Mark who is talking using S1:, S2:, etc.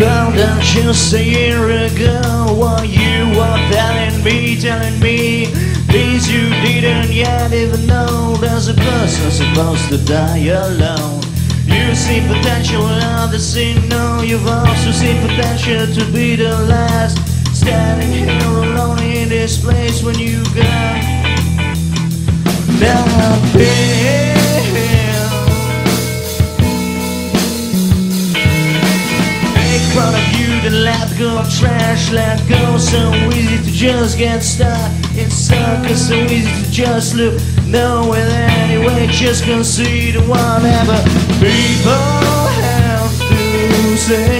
S1: than just a year ago While you were telling me, telling me Things you didn't yet even know. There's a person supposed to die alone. You see potential in others see no. You've also seen potential to be the last. Standing here alone in this place when you got. Nothing Make let go trash, let go So easy to just get stuck in circles So easy to just look nowhere anyway Just concede whatever people have to say